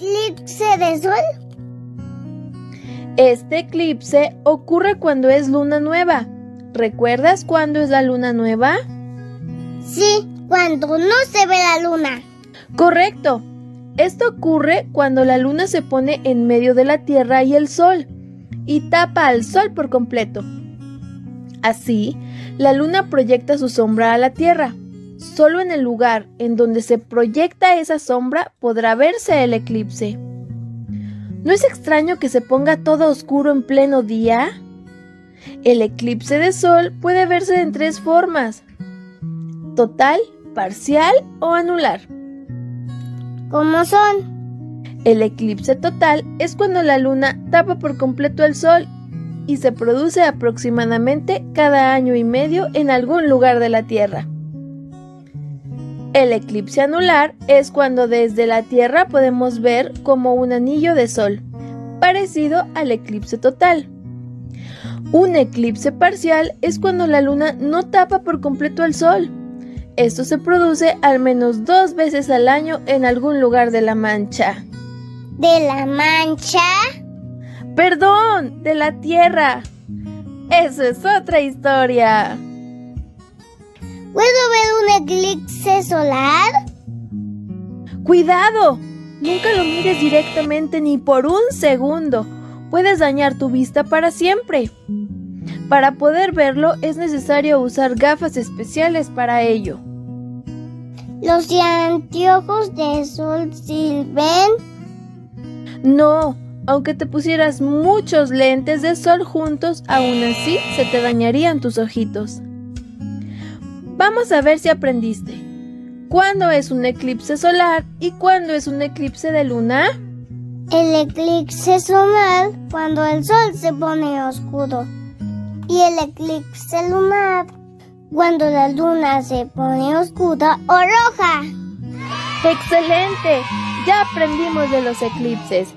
eclipse de sol? Este eclipse ocurre cuando es luna nueva. ¿Recuerdas cuándo es la luna nueva? Sí, cuando no se ve la luna. Correcto. Esto ocurre cuando la luna se pone en medio de la Tierra y el Sol y tapa al Sol por completo. Así, la luna proyecta su sombra a la Tierra. Solo en el lugar en donde se proyecta esa sombra podrá verse el eclipse. ¿No es extraño que se ponga todo oscuro en pleno día? El eclipse de sol puede verse en tres formas. Total, parcial o anular. ¿Cómo son? El eclipse total es cuando la luna tapa por completo el sol y se produce aproximadamente cada año y medio en algún lugar de la Tierra. El eclipse anular es cuando desde la Tierra podemos ver como un anillo de sol, parecido al eclipse total. Un eclipse parcial es cuando la luna no tapa por completo el sol. Esto se produce al menos dos veces al año en algún lugar de la Mancha. ¿De la mancha? Perdón, de la Tierra. Eso es otra historia. ¿Puedo ver un eclipse solar? ¡Cuidado! Nunca lo mires directamente ni por un segundo. Puedes dañar tu vista para siempre. Para poder verlo es necesario usar gafas especiales para ello. ¿Los anteojos de sol sirven? No, aunque te pusieras muchos lentes de sol juntos, aún así se te dañarían tus ojitos. Vamos a ver si aprendiste. ¿Cuándo es un eclipse solar y cuándo es un eclipse de luna? El eclipse solar cuando el sol se pone oscuro. Y el eclipse lunar cuando la luna se pone oscura o roja. ¡Excelente! Ya aprendimos de los eclipses.